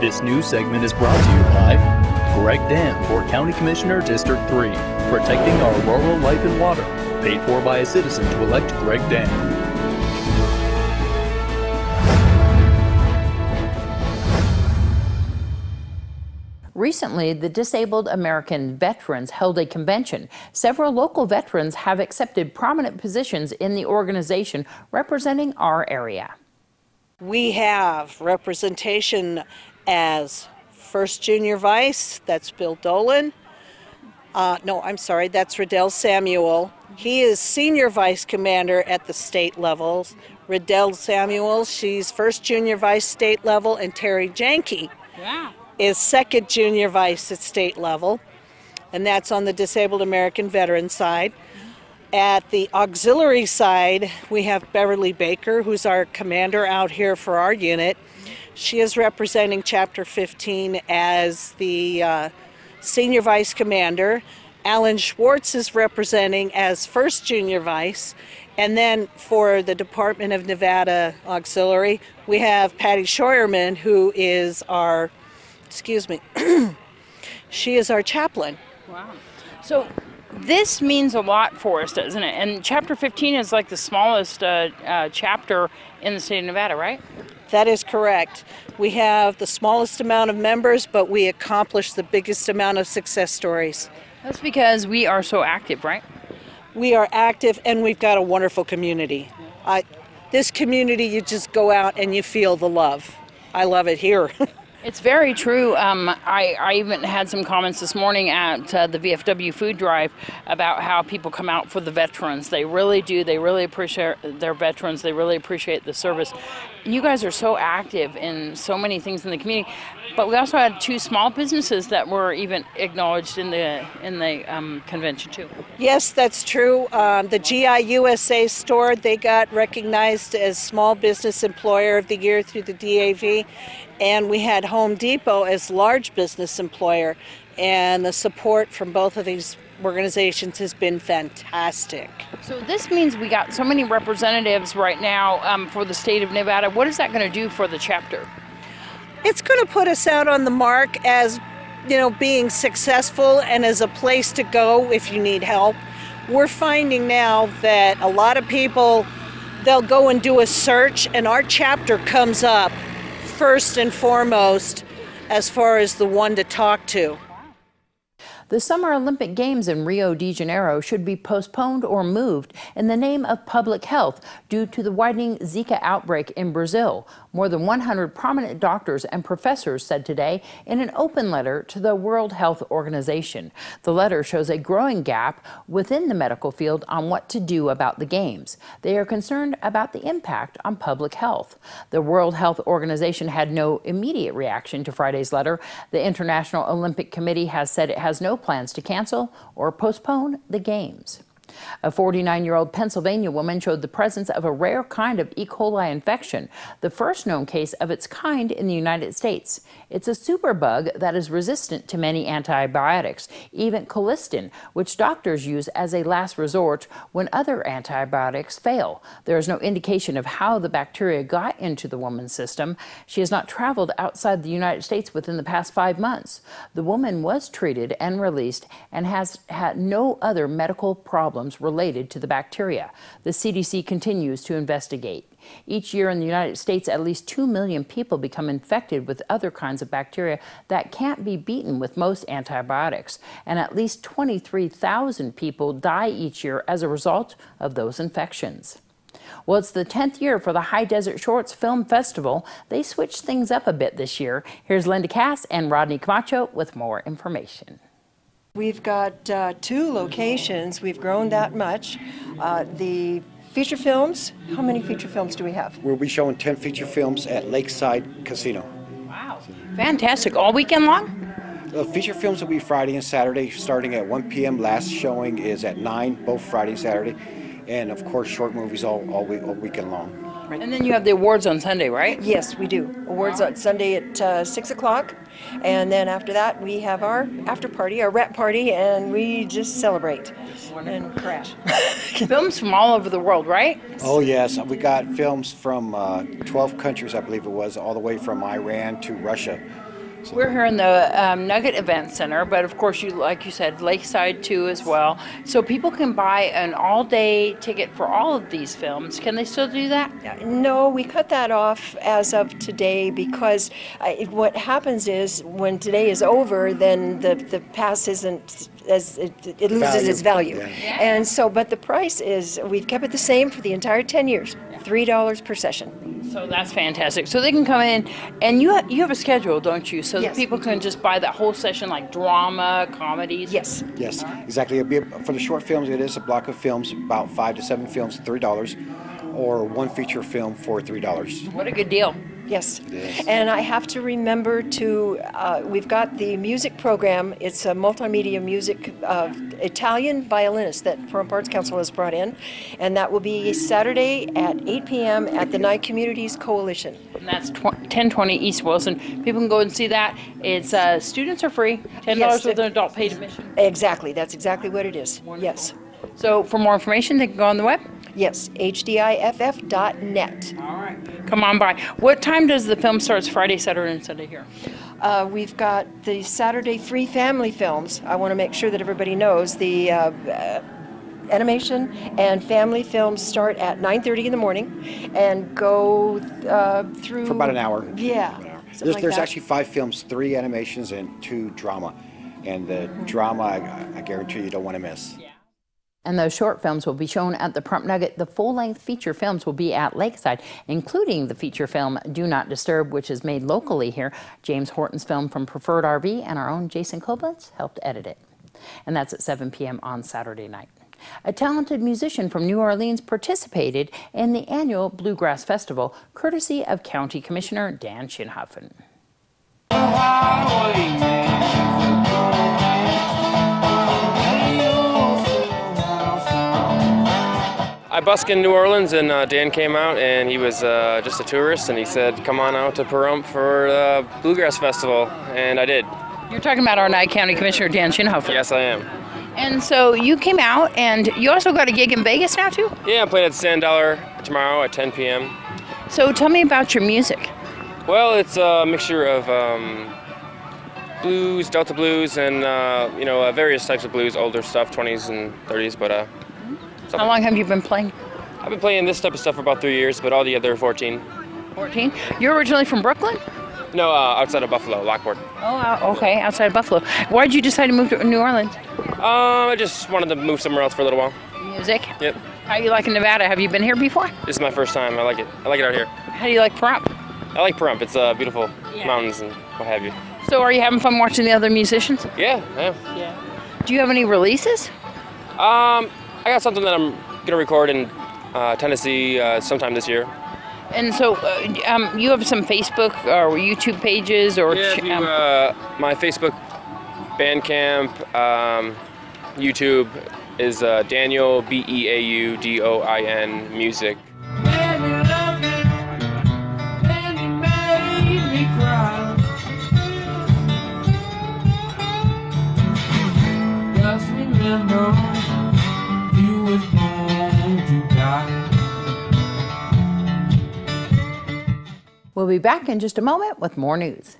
This news segment is brought to you by Greg Dam for County Commissioner District 3, protecting our rural life and water. Paid for by a citizen to elect Greg Dam. Recently, the Disabled American Veterans held a convention. Several local veterans have accepted prominent positions in the organization representing our area. We have representation as first junior vice, that's Bill Dolan. Uh, no, I'm sorry, that's Riddell Samuel. He is senior vice commander at the state level. Riddell Samuel, she's first junior vice state level, and Terry Janke Yeah. is second junior vice at state level, and that's on the disabled American veteran side. At the auxiliary side, we have Beverly Baker, who's our commander out here for our unit. She is representing Chapter 15 as the uh, senior vice commander. Alan Schwartz is representing as first junior vice. And then for the Department of Nevada Auxiliary, we have Patty Scheuerman, who is our, excuse me, she is our chaplain. Wow. So this means a lot for us, doesn't it? And Chapter 15 is like the smallest uh, uh, chapter in the state of Nevada, right? That is correct. We have the smallest amount of members, but we accomplish the biggest amount of success stories. That's because we are so active, right? We are active and we've got a wonderful community. I, this community, you just go out and you feel the love. I love it here. It's very true. Um, I, I even had some comments this morning at uh, the VFW food drive about how people come out for the veterans. They really do. They really appreciate their veterans. They really appreciate the service. You guys are so active in so many things in the community. But we also had two small businesses that were even acknowledged in the in the um, convention too. yes, that's true. Um, the GI USA store, they got recognized as Small Business Employer of the Year through the DAV. And we had Home Depot as Large Business Employer. And the support from both of these organizations has been fantastic. So this means we got so many representatives right now um, for the state of Nevada. What is that going to do for the chapter? it's going to put us out on the mark as you know being successful and as a place to go if you need help we're finding now that a lot of people they'll go and do a search and our chapter comes up first and foremost as far as the one to talk to The Summer Olympic Games in Rio de Janeiro should be postponed or moved in the name of public health due to the widening Zika outbreak in Brazil. More than 100 prominent doctors and professors said today in an open letter to the World Health Organization. The letter shows a growing gap within the medical field on what to do about the Games. They are concerned about the impact on public health. The World Health Organization had no immediate reaction to Friday's letter. The International Olympic Committee has said it has no plans to cancel or postpone the Games. A 49 year old Pennsylvania woman showed the presence of a rare kind of E. coli infection, the first known case of its kind in the United States. It's a superbug that is resistant to many antibiotics, even colistin, which doctors use as a last resort when other antibiotics fail. There is no indication of how the bacteria got into the woman's system. She has not traveled outside the United States within the past five months. The woman was treated and released and has had no other medical problems related to the bacteria. The CDC continues to investigate. Each year in the United States, at least 2 million people become infected with other kinds of bacteria that can't be beaten with most antibiotics, and at least 23,000 people die each year as a result of those infections. Well, it's the 10th year for the High Desert Shorts Film Festival. They switched things up a bit this year. Here's Linda Cass and Rodney Camacho with more information. We've got uh, two locations. We've grown that much. Uh, the feature films, how many feature films do we have? We'll be showing 10 feature films at Lakeside Casino. Wow. Fantastic. All weekend long? The feature films will be Friday and Saturday, starting at 1 p.m. Last showing is at 9, both Friday and Saturday. And of course, short movies all, all, week, all weekend long. And then you have the awards on Sunday, right? Yes, we do. Awards on Sunday at uh, 6 o'clock. And then after that, we have our after party, our wrap party, and we just celebrate and crash. Films from all over the world, right? Oh, yes. We got films from uh, 12 countries, I believe it was, all the way from Iran to Russia. We're here in the um, Nugget Event Center, but of course, you like you said, Lakeside too as well. So people can buy an all-day ticket for all of these films. Can they still do that? No, we cut that off as of today because uh, it- what happens is when today is over, then the, the pass isn't as it, it loses Value, its value. yeah. And so, but the price is we've kept it the same for the entire 10 years, three dollars per session. So that's fantastic. So they can come in, and you ha- you have a schedule, don't you? So that people can just buy that whole session, like drama, comedies. Yes. Yes, exactly. It'll be a- for the short films, it is a block of films, about five to seven films, $3, or one feature film for $3. What a good deal. Yes. is. And I have to remember to, uh, we've got the music program. It's a multimedia music uh, Italian violinist that Pahrump Arts Council has brought in. And that will be Saturday at 8 p.m. at the Nye Communities Coalition. And that's tw- 1020 East Wilson. People can go and see that. It's uh, students are free, $10 Yes. with an adult paid admission. Exactly. That's exactly what it is. Yes. So for more information, they can go on the web. Yes. HDIFF.net. All right. Come on by. What time does the film start? It's Friday, Saturday, and Sunday here. Uh, we've got the Saturday three family films. I want to make sure that everybody knows the uh, uh, animation and family films start at 9:30 in the morning and go uh, through For about an hour. Yeah. An hour. There's, like there's actually five films, three animations, and two drama. And the drama, I, I guarantee you don't want to miss. And those short films will be shown at the Pahrump Nugget. The full length feature films will be at Lakeside, including the feature film Do Not Disturb, which is made locally here. James Horton's film from Preferred RV and our own Jason Koblenz helped edit it. And that's at 7 p.m. on Saturday night. A talented musician from New Orleans participated in the annual Bluegrass Festival, courtesy of County Commissioner Dan Schinhofen. I busked in New Orleans, and uh, Dan came out, and he was uh, just a tourist, and he said, "Come on out to Pahrump for the Bluegrass Festival," and I did. You're talking about our Nye County Commissioner Dan Schinhofen. Yes, I am. And so you came out, and you also got a gig in Vegas now too. Yeah, I'm playing at Sand Dollar tomorrow at 10 p.m. So tell me about your music. Well, it's a mixture of um, blues, Delta blues, and uh, you know uh, various types of blues, older stuff, 20s and 30s. But uh, How long have you been playing? I've been playing this type of stuff for about three years, but all the other 14. 14. You're originally from Brooklyn? No, uh, outside of Buffalo, Lockport. Oh, uh, okay, outside of Buffalo. Why did you decide to move to New Orleans? Um, I just wanted to move somewhere else for a little while. Music. Yep. How are you liking Nevada? Have you been here before? This is my first time. I like it. I like it out here. How do you like Pahrump? I like Pahrump. It's uh, beautiful Yeah. mountains and what have you. So are you having fun watching the other musicians? Yeah, yeah. Do you have any releases? Um, I got something that I'm gonna record in uh, Tennessee uh, sometime this year. And so uh, um, you have some Facebook or YouTube pages or Yeah, you, um, uh, my Facebook, Bandcamp, um, YouTube is uh, Daniel B E A U D O I N Music. Be back in just a moment with more news.